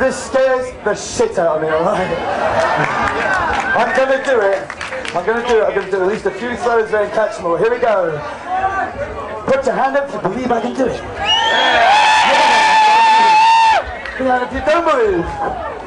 This scares the shit out of me, alright? I'm gonna do it. I'm gonna do it. I'm gonna do at least a few throws there and catch more. Here we go. Put your hand up if you believe I can do it. Put your hand up if you don't believe.